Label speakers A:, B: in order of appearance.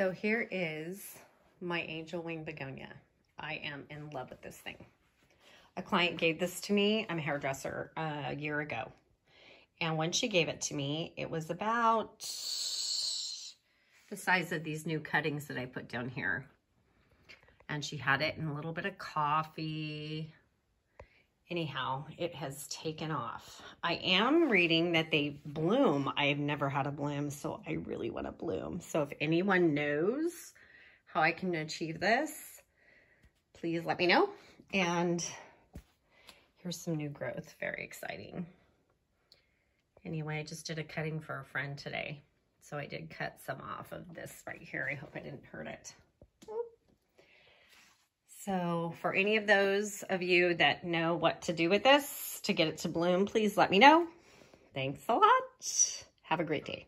A: So here is my angel wing begonia. I am in love with this thing. A client gave this to me. I'm a hairdresser uh, a year ago. And when she gave it to me, it was about the size of these new cuttings that I put down here. And she had it in a little bit of coffee. Anyhow, it has taken off. I am reading that they bloom. I've never had a bloom, so I really want to bloom. So if anyone knows how I can achieve this, please let me know. And here's some new growth. Very exciting. Anyway, I just did a cutting for a friend today. So I did cut some off of this right here. I hope I didn't hurt it. So for any of those of you that know what to do with this to get it to bloom, please let me know. Thanks a lot. Have a great day.